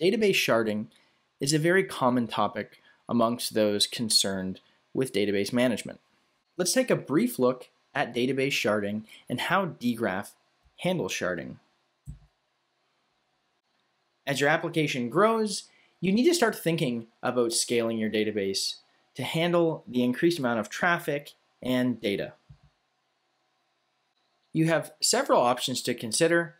database sharding is a very common topic amongst those concerned with database management. Let's take a brief look at database sharding and how dgraph handles sharding. As your application grows, you need to start thinking about scaling your database to handle the increased amount of traffic and data. You have several options to consider,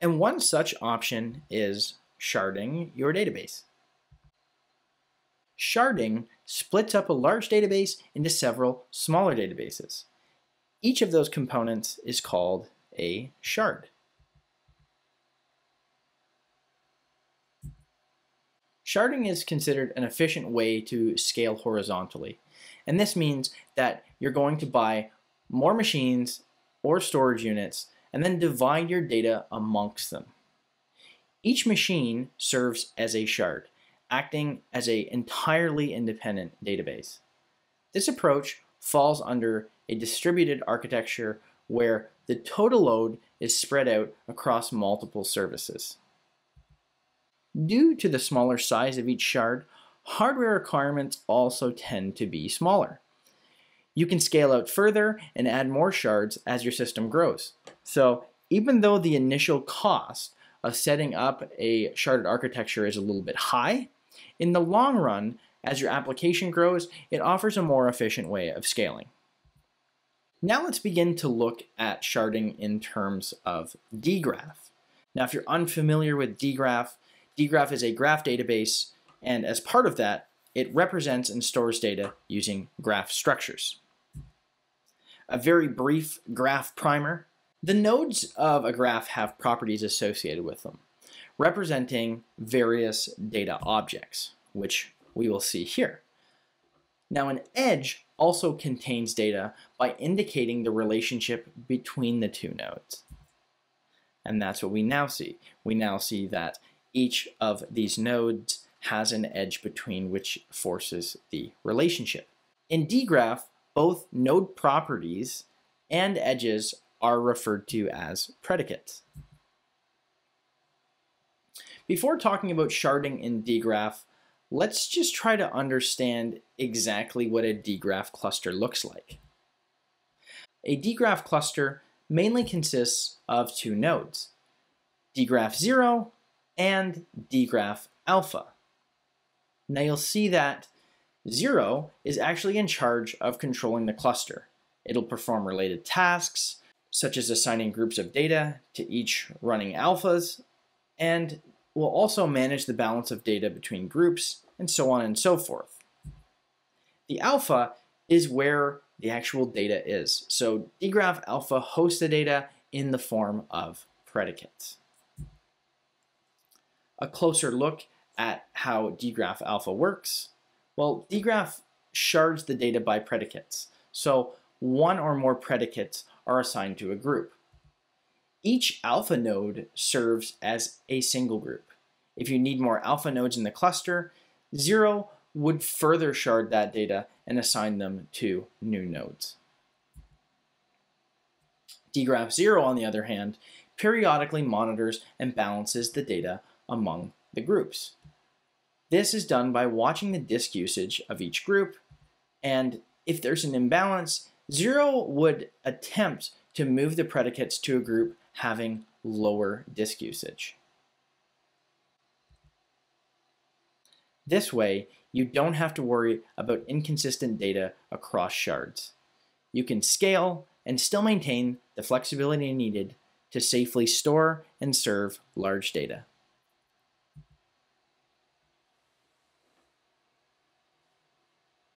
and one such option is sharding your database. Sharding splits up a large database into several smaller databases. Each of those components is called a shard. Sharding is considered an efficient way to scale horizontally. And this means that you're going to buy more machines or storage units and then divide your data amongst them. Each machine serves as a shard, acting as an entirely independent database. This approach falls under a distributed architecture where the total load is spread out across multiple services. Due to the smaller size of each shard, hardware requirements also tend to be smaller. You can scale out further and add more shards as your system grows. So even though the initial cost of setting up a sharded architecture is a little bit high, in the long run, as your application grows, it offers a more efficient way of scaling. Now let's begin to look at sharding in terms of dgraph. Now if you're unfamiliar with dgraph, dgraph is a graph database and as part of that, it represents and stores data using graph structures. A very brief graph primer. The nodes of a graph have properties associated with them, representing various data objects, which we will see here. Now an edge also contains data by indicating the relationship between the two nodes. And that's what we now see. We now see that each of these nodes has an edge between which forces the relationship. In dgraph, both node properties and edges are referred to as predicates. Before talking about sharding in dgraph, let's just try to understand exactly what a dgraph cluster looks like. A dgraph cluster mainly consists of two nodes, dgraph 0 and dgraph alpha. Now you'll see that 0 is actually in charge of controlling the cluster. It'll perform related tasks, such as assigning groups of data to each running alphas, and will also manage the balance of data between groups, and so on and so forth. The alpha is where the actual data is. So dgraph alpha hosts the data in the form of predicates. A closer look at how dgraph alpha works. Well, dgraph shards the data by predicates. So one or more predicates are assigned to a group. Each alpha node serves as a single group. If you need more alpha nodes in the cluster, zero would further shard that data and assign them to new nodes. dgraph 0, on the other hand, periodically monitors and balances the data among the groups. This is done by watching the disk usage of each group, and if there's an imbalance, Zero would attempt to move the predicates to a group having lower disk usage. This way, you don't have to worry about inconsistent data across shards. You can scale and still maintain the flexibility needed to safely store and serve large data.